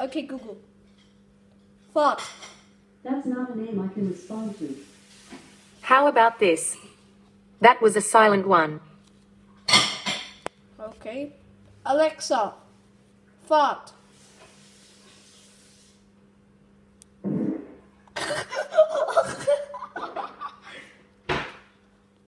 Okay, Google. Thought. That's not a name I can respond to. How about this? That was a silent one. Okay. Alexa. Fart.